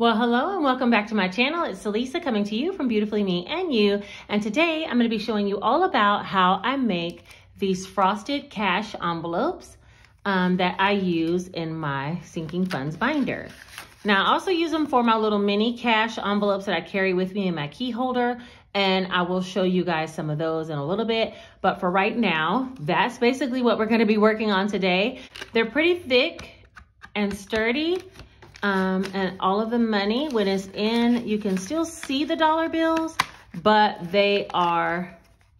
Well, hello and welcome back to my channel. It's Celissa coming to you from Beautifully Me and You. And today I'm going to be showing you all about how I make these frosted cash envelopes um, that I use in my sinking funds binder. Now, I also use them for my little mini cash envelopes that I carry with me in my key holder. And I will show you guys some of those in a little bit. But for right now, that's basically what we're going to be working on today. They're pretty thick and sturdy um, and all of the money, when it's in, you can still see the dollar bills, but they are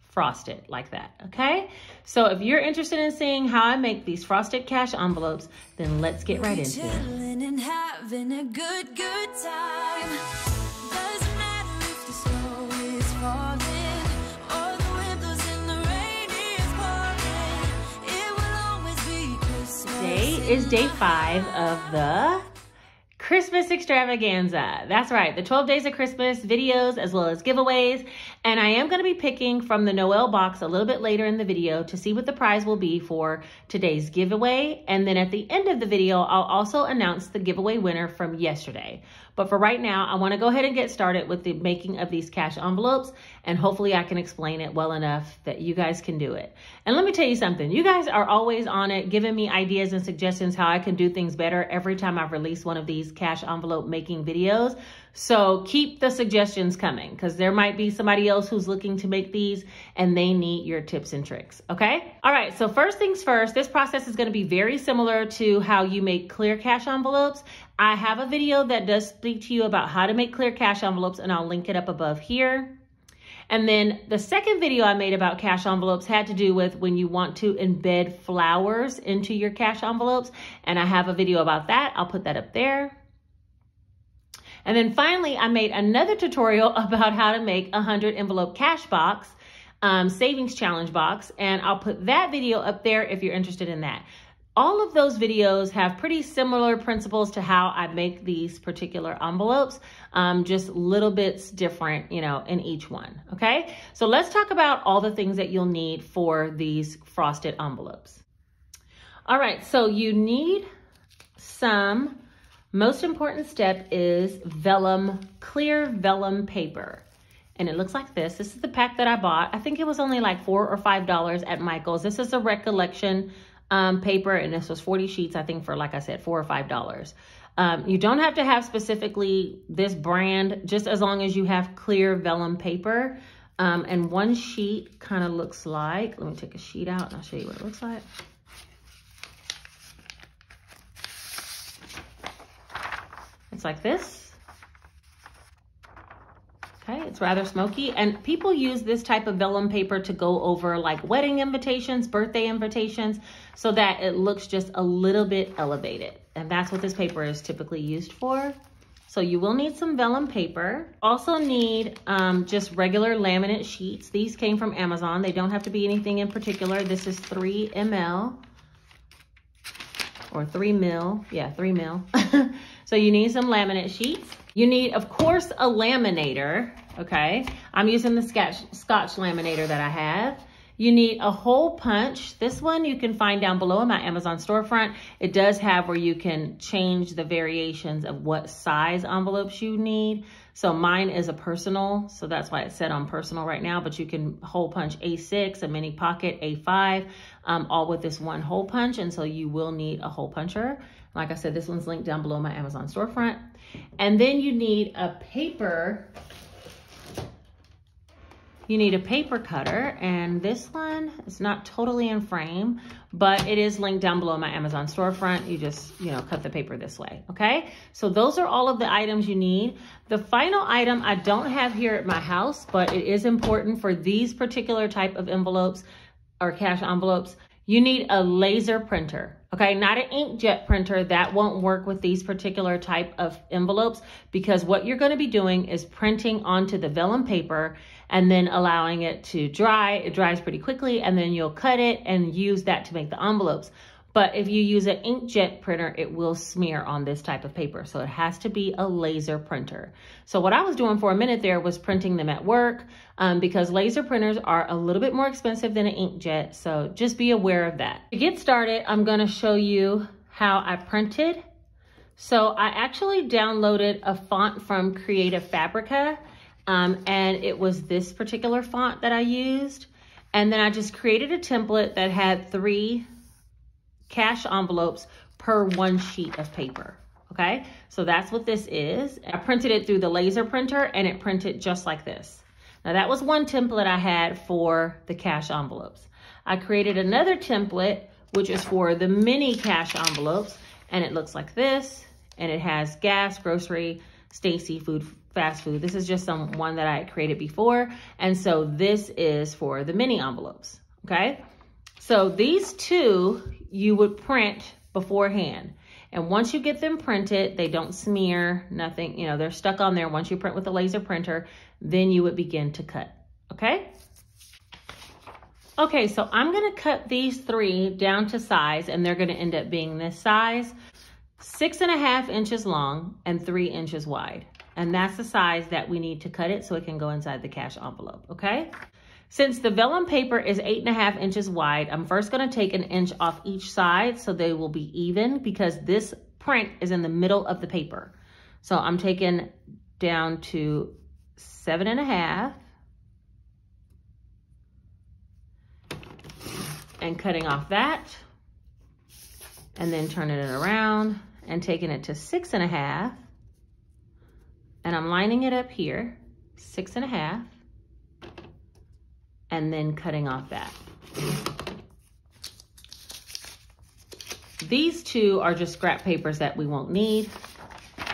frosted like that, okay? So if you're interested in seeing how I make these frosted cash envelopes, then let's get right into it. Today is day five of the Christmas extravaganza. That's right, the 12 days of Christmas videos as well as giveaways. And I am going to be picking from the Noel box a little bit later in the video to see what the prize will be for today's giveaway. And then at the end of the video, I'll also announce the giveaway winner from yesterday. But for right now, I want to go ahead and get started with the making of these cash envelopes. And hopefully I can explain it well enough that you guys can do it. And let me tell you something. You guys are always on it, giving me ideas and suggestions how I can do things better every time I release one of these cash envelope making videos. So keep the suggestions coming because there might be somebody else who's looking to make these and they need your tips and tricks, okay? All right, so first things first, this process is gonna be very similar to how you make clear cash envelopes. I have a video that does speak to you about how to make clear cash envelopes and I'll link it up above here. And then the second video I made about cash envelopes had to do with when you want to embed flowers into your cash envelopes. And I have a video about that. I'll put that up there. And then finally, I made another tutorial about how to make a 100 envelope cash box, um, savings challenge box, and I'll put that video up there if you're interested in that. All of those videos have pretty similar principles to how I make these particular envelopes, um, just little bits different, you know, in each one, okay? So let's talk about all the things that you'll need for these frosted envelopes. All right, so you need some most important step is vellum, clear vellum paper. And it looks like this. This is the pack that I bought. I think it was only like four or five dollars at Michael's. This is a recollection um, paper and this was 40 sheets, I think for, like I said, four or five dollars. Um, you don't have to have specifically this brand, just as long as you have clear vellum paper. Um, and one sheet kind of looks like, let me take a sheet out and I'll show you what it looks like. It's like this. Okay, it's rather smoky. And people use this type of vellum paper to go over like wedding invitations, birthday invitations, so that it looks just a little bit elevated. And that's what this paper is typically used for. So you will need some vellum paper. Also need um, just regular laminate sheets. These came from Amazon. They don't have to be anything in particular. This is 3 ml or 3 mil. Yeah, 3 mil. So you need some laminate sheets. You need, of course, a laminator, okay? I'm using the Scotch, Scotch laminator that I have. You need a hole punch. This one you can find down below in my Amazon storefront. It does have where you can change the variations of what size envelopes you need. So mine is a personal, so that's why it's set on personal right now, but you can hole punch A6, a mini pocket, A5, um, all with this one hole punch. And so you will need a hole puncher. Like I said, this one's linked down below my Amazon storefront. And then you need a paper you need a paper cutter and this one is not totally in frame, but it is linked down below my Amazon storefront. You just, you know, cut the paper this way, okay? So those are all of the items you need. The final item I don't have here at my house, but it is important for these particular type of envelopes or cash envelopes. You need a laser printer, okay? Not an inkjet printer. That won't work with these particular type of envelopes because what you're gonna be doing is printing onto the vellum paper and then allowing it to dry. It dries pretty quickly and then you'll cut it and use that to make the envelopes. But if you use an inkjet printer, it will smear on this type of paper. So it has to be a laser printer. So what I was doing for a minute there was printing them at work um, because laser printers are a little bit more expensive than an inkjet. So just be aware of that. To get started, I'm gonna show you how I printed So I actually downloaded a font from Creative Fabrica um, and it was this particular font that I used. And then I just created a template that had three cash envelopes per one sheet of paper. Okay, so that's what this is. I printed it through the laser printer and it printed just like this. Now that was one template I had for the cash envelopes. I created another template, which is for the mini cash envelopes, and it looks like this and it has gas, grocery, Stacy food, fast food. This is just some one that I created before. And so this is for the mini envelopes, okay? So these two you would print beforehand. And once you get them printed, they don't smear, nothing, you know, they're stuck on there. Once you print with a laser printer, then you would begin to cut, okay? Okay, so I'm gonna cut these three down to size and they're gonna end up being this size six and a half inches long and three inches wide. And that's the size that we need to cut it so it can go inside the cash envelope, okay? Since the vellum paper is eight and a half inches wide, I'm first gonna take an inch off each side so they will be even because this print is in the middle of the paper. So I'm taking down to seven and a half and cutting off that and then turning it around and taking it to six and a half. And I'm lining it up here, six and a half, and then cutting off that. These two are just scrap papers that we won't need.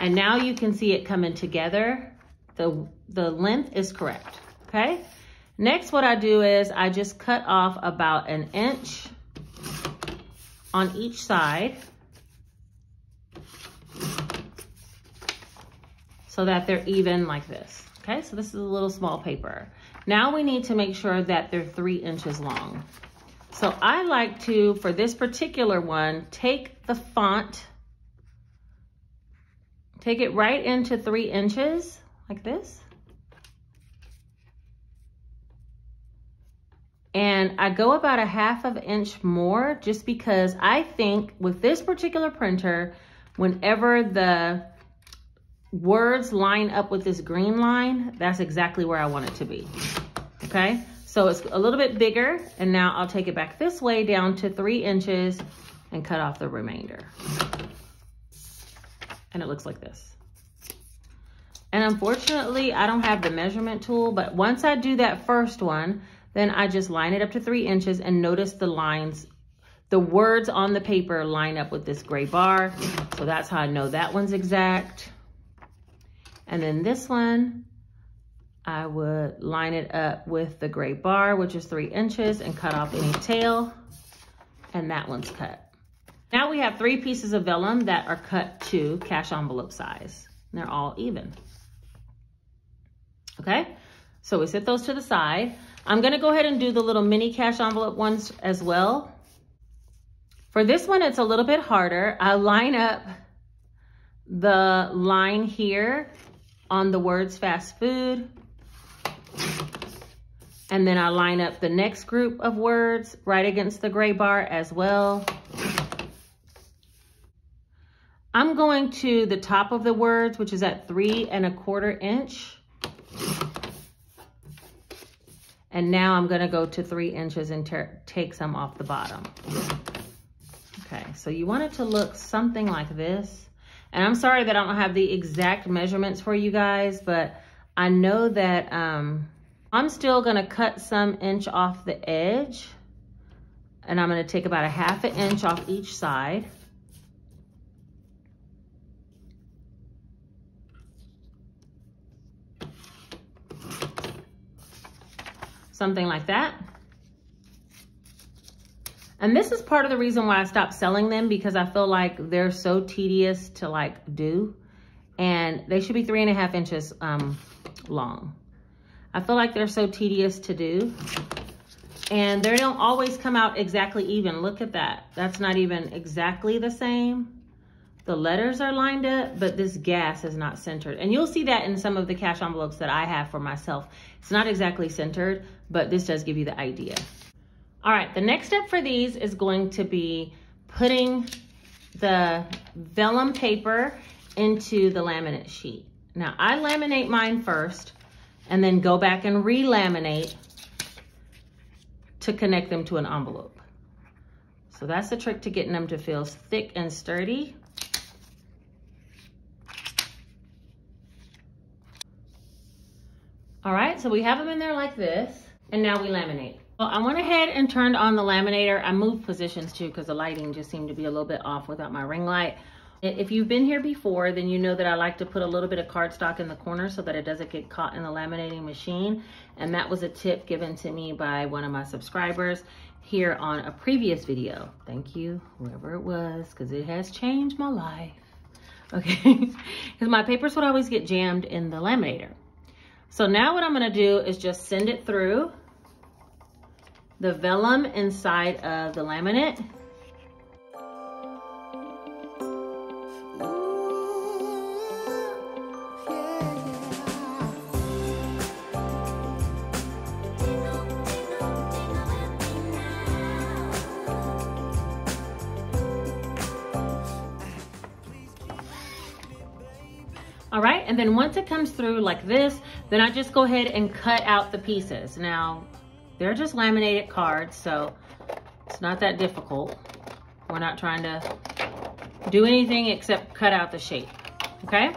And now you can see it coming together. The, the length is correct, okay? Next, what I do is I just cut off about an inch on each side. so that they're even like this. Okay, so this is a little small paper. Now we need to make sure that they're three inches long. So I like to, for this particular one, take the font, take it right into three inches, like this. And I go about a half of an inch more just because I think with this particular printer, whenever the words line up with this green line, that's exactly where I want it to be, okay? So it's a little bit bigger, and now I'll take it back this way down to three inches and cut off the remainder. And it looks like this. And unfortunately, I don't have the measurement tool, but once I do that first one, then I just line it up to three inches and notice the lines, the words on the paper line up with this gray bar. So that's how I know that one's exact. And then this one, I would line it up with the gray bar, which is three inches, and cut off any tail. And that one's cut. Now we have three pieces of vellum that are cut to cash envelope size. And they're all even. Okay, so we set those to the side. I'm gonna go ahead and do the little mini cash envelope ones as well. For this one, it's a little bit harder. I line up the line here on the words fast food. And then I line up the next group of words right against the gray bar as well. I'm going to the top of the words, which is at three and a quarter inch. And now I'm gonna go to three inches and take some off the bottom. Okay, so you want it to look something like this. And I'm sorry that I don't have the exact measurements for you guys, but I know that um, I'm still gonna cut some inch off the edge and I'm gonna take about a half an inch off each side. Something like that. And this is part of the reason why I stopped selling them because I feel like they're so tedious to like do. And they should be three and a half inches um, long. I feel like they're so tedious to do. And they don't always come out exactly even. Look at that. That's not even exactly the same. The letters are lined up, but this gas is not centered. And you'll see that in some of the cash envelopes that I have for myself. It's not exactly centered, but this does give you the idea. All right, the next step for these is going to be putting the vellum paper into the laminate sheet. Now I laminate mine first and then go back and re-laminate to connect them to an envelope. So that's the trick to getting them to feel thick and sturdy. All right, so we have them in there like this, and now we laminate. Well, I went ahead and turned on the laminator. I moved positions too because the lighting just seemed to be a little bit off without my ring light. If you've been here before, then you know that I like to put a little bit of cardstock in the corner so that it doesn't get caught in the laminating machine. And that was a tip given to me by one of my subscribers here on a previous video. Thank you, whoever it was, because it has changed my life. Okay, because my papers would always get jammed in the laminator. So now what I'm gonna do is just send it through the vellum inside of the laminate All right, and then once it comes through like this, then I just go ahead and cut out the pieces. Now, they're just laminated cards, so it's not that difficult. We're not trying to do anything except cut out the shape, okay?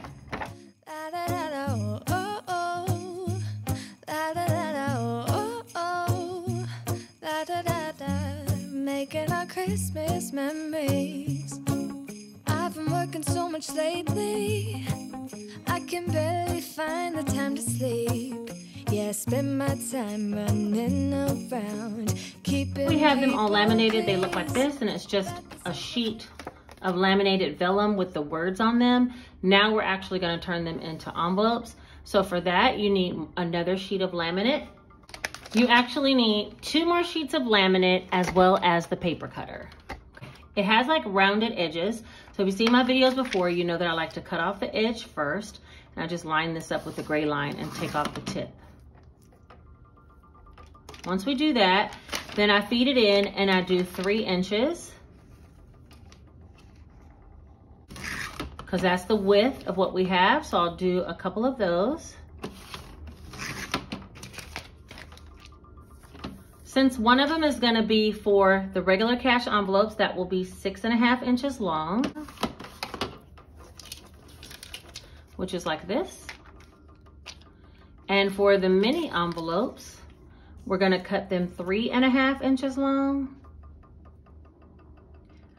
Making our Christmas memories. I've been working so much lately I can barely find the time to sleep. Yeah, spend my time running them all laminated. They look like this, and it's just a sheet of laminated vellum with the words on them. Now we're actually going to turn them into envelopes. So for that, you need another sheet of laminate. You actually need two more sheets of laminate as well as the paper cutter. It has like rounded edges. So if you've seen my videos before, you know that I like to cut off the edge first. And I just line this up with the gray line and take off the tip. Once we do that, then I feed it in and I do three inches. Because that's the width of what we have. So I'll do a couple of those. Since one of them is gonna be for the regular cash envelopes, that will be six and a half inches long which is like this. And for the mini envelopes, we're gonna cut them three and a half inches long.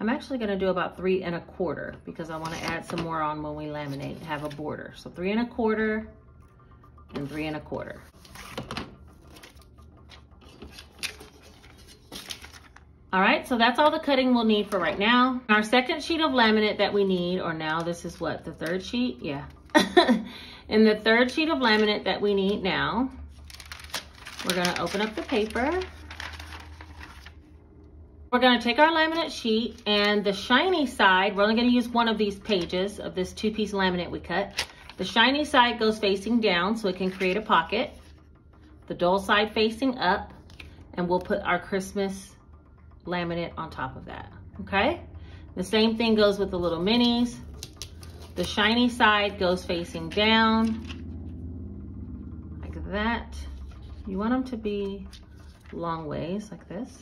I'm actually gonna do about three and a quarter because I wanna add some more on when we laminate, have a border. So three and a quarter and three and a quarter. All right, so that's all the cutting we'll need for right now. Our second sheet of laminate that we need, or now this is what, the third sheet? Yeah, in the third sheet of laminate that we need now, we're gonna open up the paper. We're gonna take our laminate sheet and the shiny side, we're only gonna use one of these pages of this two-piece laminate we cut. The shiny side goes facing down so it can create a pocket. The dull side facing up, and we'll put our Christmas laminate on top of that, okay? The same thing goes with the little minis. The shiny side goes facing down like that. You want them to be long ways like this.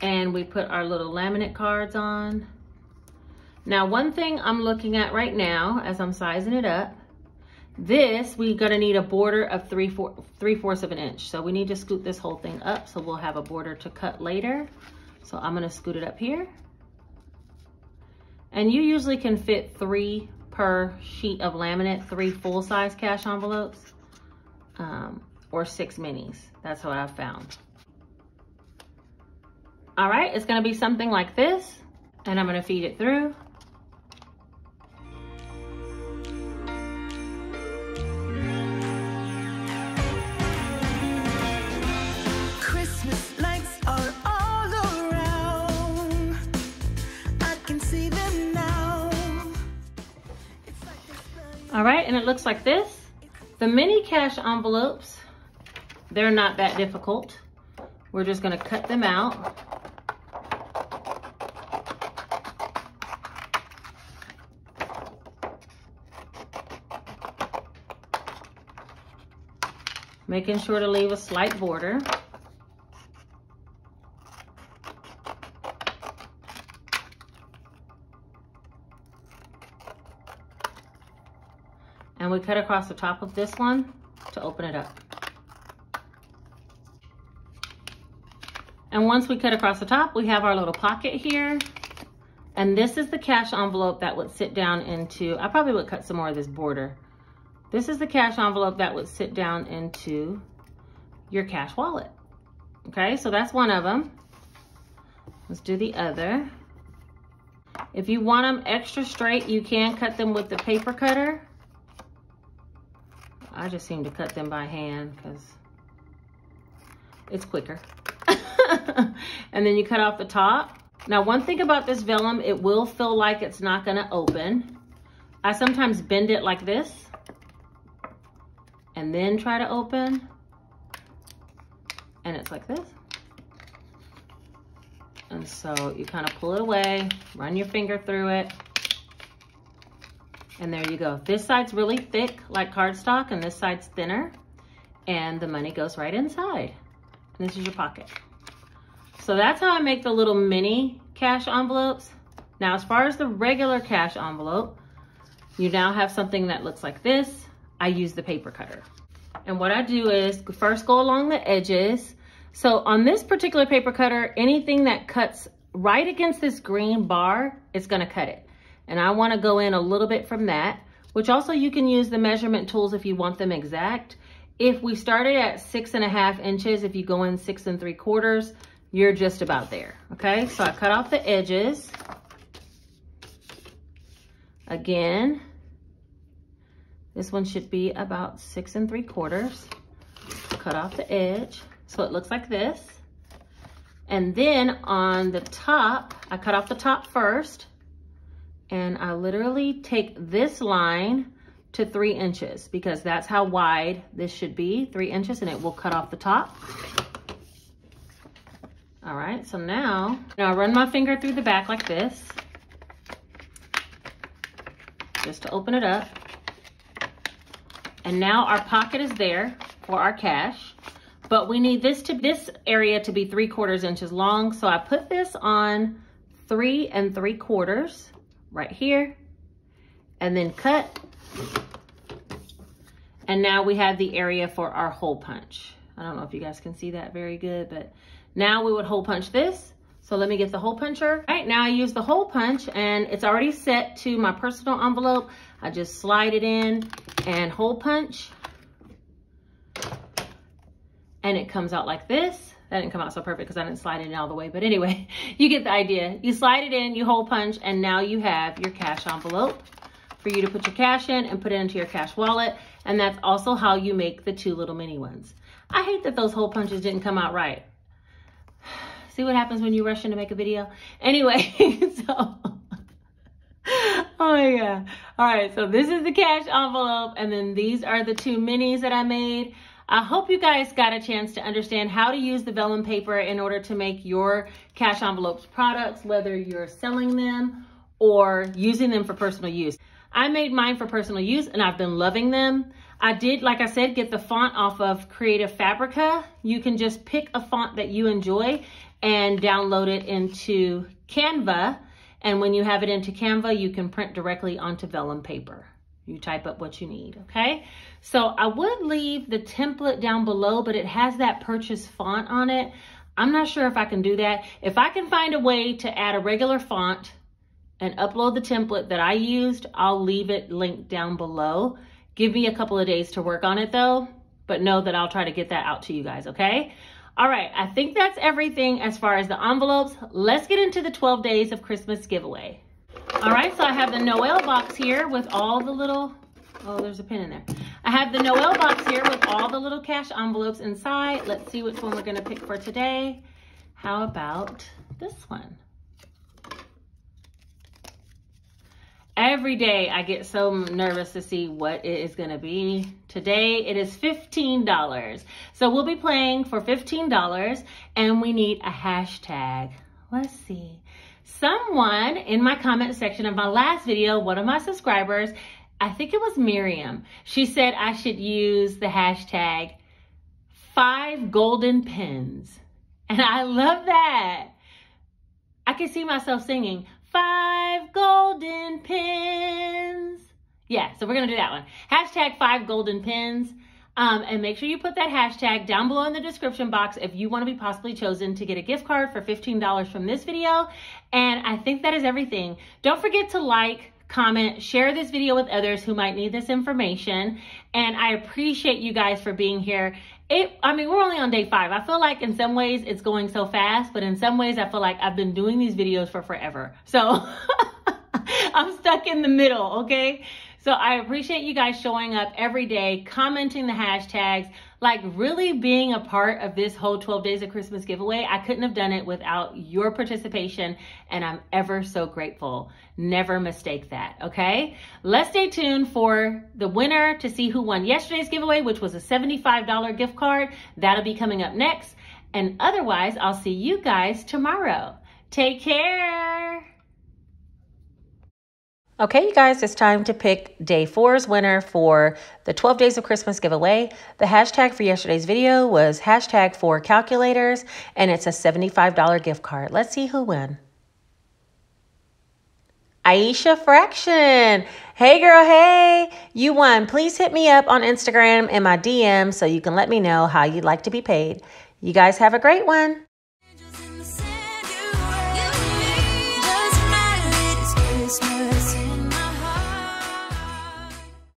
And we put our little laminate cards on. Now, one thing I'm looking at right now as I'm sizing it up, this, we're gonna need a border of three, four, three fourths of an inch. So we need to scoot this whole thing up so we'll have a border to cut later. So I'm gonna scoot it up here. And you usually can fit three per sheet of laminate, three full-size cash envelopes, um, or six minis. That's what I've found. All right, it's gonna be something like this, and I'm gonna feed it through. All right, and it looks like this. The mini cash envelopes, they're not that difficult. We're just gonna cut them out. Making sure to leave a slight border. Cut across the top of this one to open it up. And once we cut across the top, we have our little pocket here. And this is the cash envelope that would sit down into, I probably would cut some more of this border. This is the cash envelope that would sit down into your cash wallet. Okay, so that's one of them. Let's do the other. If you want them extra straight, you can cut them with the paper cutter. I just seem to cut them by hand because it's quicker. and then you cut off the top. Now, one thing about this vellum, it will feel like it's not gonna open. I sometimes bend it like this and then try to open. And it's like this. And so you kind of pull it away, run your finger through it. And there you go. This side's really thick like cardstock and this side's thinner. And the money goes right inside. And this is your pocket. So that's how I make the little mini cash envelopes. Now, as far as the regular cash envelope, you now have something that looks like this. I use the paper cutter. And what I do is first go along the edges. So on this particular paper cutter, anything that cuts right against this green bar, it's gonna cut it. And I wanna go in a little bit from that, which also you can use the measurement tools if you want them exact. If we started at six and a half inches, if you go in six and three quarters, you're just about there, okay? So I cut off the edges. Again, this one should be about six and three quarters. Cut off the edge, so it looks like this. And then on the top, I cut off the top first, and I literally take this line to three inches because that's how wide this should be, three inches, and it will cut off the top. All right, so now, now I run my finger through the back like this, just to open it up. And now our pocket is there for our cash, but we need this to this area to be three quarters inches long. So I put this on three and three quarters right here, and then cut. And now we have the area for our hole punch. I don't know if you guys can see that very good, but now we would hole punch this. So let me get the hole puncher. All right, now I use the hole punch and it's already set to my personal envelope. I just slide it in and hole punch. And it comes out like this. That didn't come out so perfect because I didn't slide it in all the way. But anyway, you get the idea. You slide it in, you hole punch, and now you have your cash envelope for you to put your cash in and put it into your cash wallet. And that's also how you make the two little mini ones. I hate that those hole punches didn't come out right. See what happens when you rush in to make a video? Anyway, so, oh yeah. All right, so this is the cash envelope, and then these are the two minis that I made. I hope you guys got a chance to understand how to use the vellum paper in order to make your cash envelopes products, whether you're selling them or using them for personal use. I made mine for personal use and I've been loving them. I did, like I said, get the font off of Creative Fabrica. You can just pick a font that you enjoy and download it into Canva. And when you have it into Canva, you can print directly onto vellum paper. You type up what you need, okay? So I would leave the template down below, but it has that purchase font on it. I'm not sure if I can do that. If I can find a way to add a regular font and upload the template that I used, I'll leave it linked down below. Give me a couple of days to work on it though, but know that I'll try to get that out to you guys, okay? All right, I think that's everything as far as the envelopes. Let's get into the 12 days of Christmas giveaway. All right, so I have the Noel box here with all the little, oh, there's a pin in there. I have the Noel box here with all the little cash envelopes inside. Let's see which one we're gonna pick for today. How about this one? Every day I get so nervous to see what it is going to be. Today it is $15. So we'll be playing for $15 and we need a hashtag. Let's see. Someone in my comment section of my last video, one of my subscribers, I think it was Miriam. She said I should use the hashtag five golden pins. And I love that. I can see myself singing five golden pins. Yeah, so we're going to do that one. Hashtag five golden pins. Um, and make sure you put that hashtag down below in the description box if you want to be possibly chosen to get a gift card for $15 from this video. And I think that is everything. Don't forget to like, comment, share this video with others who might need this information. And I appreciate you guys for being here. It, I mean, we're only on day five. I feel like in some ways it's going so fast, but in some ways I feel like I've been doing these videos for forever. So I'm stuck in the middle, okay? So I appreciate you guys showing up every day, commenting the hashtags, like really being a part of this whole 12 days of Christmas giveaway. I couldn't have done it without your participation, and I'm ever so grateful. Never mistake that, okay? Let's stay tuned for the winner to see who won yesterday's giveaway, which was a $75 gift card. That'll be coming up next. And otherwise, I'll see you guys tomorrow. Take care. Okay, you guys, it's time to pick day four's winner for the 12 Days of Christmas giveaway. The hashtag for yesterday's video was hashtag for calculators, and it's a $75 gift card. Let's see who won. Aisha Fraction. Hey girl, hey, you won. Please hit me up on Instagram in my DM so you can let me know how you'd like to be paid. You guys have a great one.